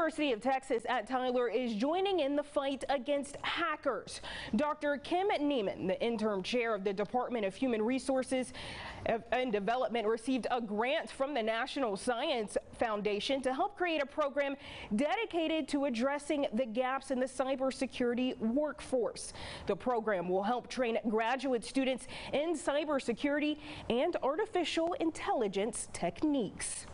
University of Texas at Tyler is joining in the fight against hackers. Dr. Kim Nimon, the interim chair of the Department of Human Resources and Development, received a grant from the National Science Foundation to help create a program dedicated to addressing the gaps in the cybersecurity workforce. The program will help train graduate students in cybersecurity and artificial intelligence techniques.